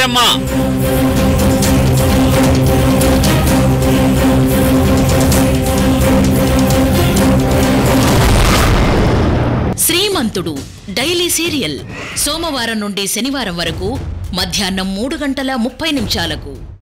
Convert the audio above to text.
రుద్రమ్మ శ్రీమంతుడు daily serial సోమవారం నుండి శనివారం వరకు మధ్యాహ్నం మూడు గంటల ముప్పై నిమిషాలకు.